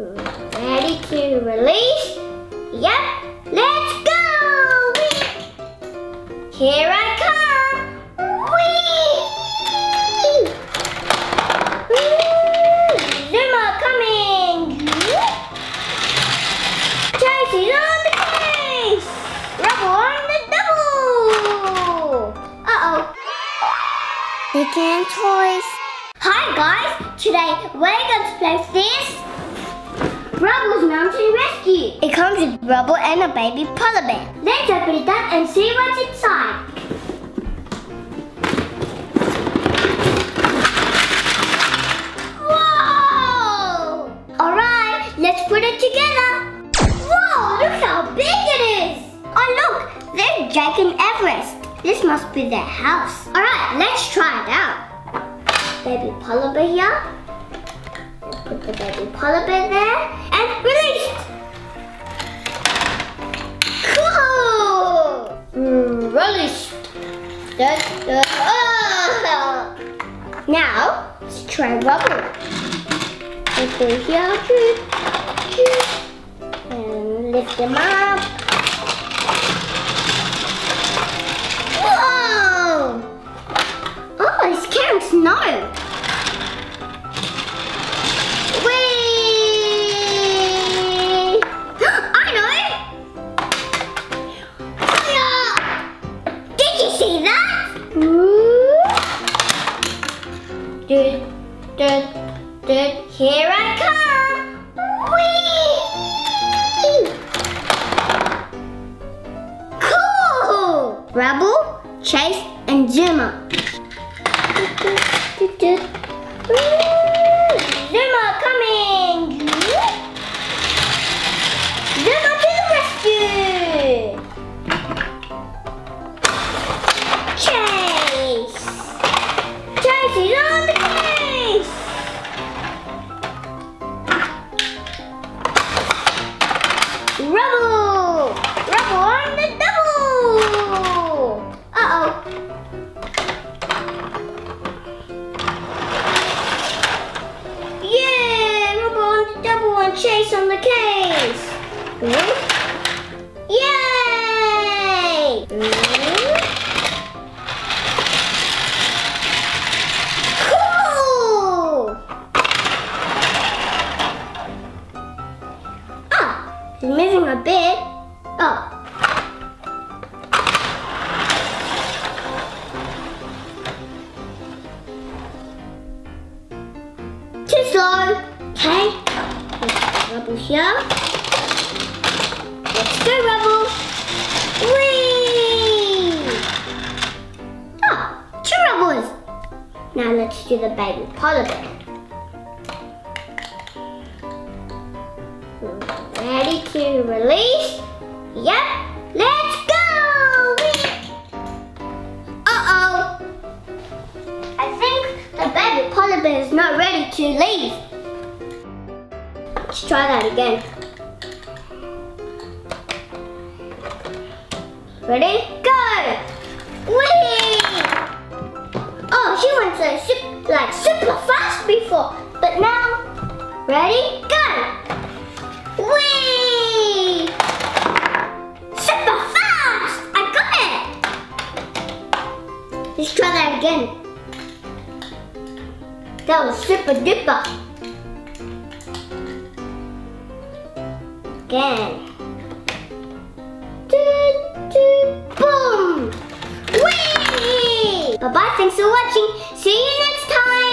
Ready to release? Yep, let's go! Here I come! Whee! Woo! Zuma coming! Chase is on the case! Rubble on the double! Uh-oh. Picking toys. Hi guys! Today we're going to play this Rubble's Mountain Rescue. It comes with Rubble and a baby polar bear. Let's open it up and see what's inside. Whoa! Alright, let's put it together. Whoa, look how big it is! Oh look, there's Jack and Everest. This must be their house. Alright, let's try it out. Baby polar bear here. Put the baby polar bear there and released. Cool! Released. Da, da, oh. Now, let's try Rubble. Let's go here, and lift them up. Did, did, did. Here I come! Whee! Cool! Rubble, Chase, and Zuma. Zuma coming! And on the case! Hmm? Yay! Cool! Ah, it's moving a bit. Oh. Too slow. Okay. Rubble here. Let's go, rubble. Whee! Ah, two rubbles. Now let's do the baby polar bear. Ready to release? Yep, let's go! Uh-oh! I think the baby polar bear is not ready to leave. Let's try that again. Ready? Go! Whee! Oh, she went so sup- like super fast before, but now, ready? Go! Whee! Super fast! I got it! Let's try that again. That was super duper. Again. Boom! Whee! Bye bye, thanks for watching. See you next time.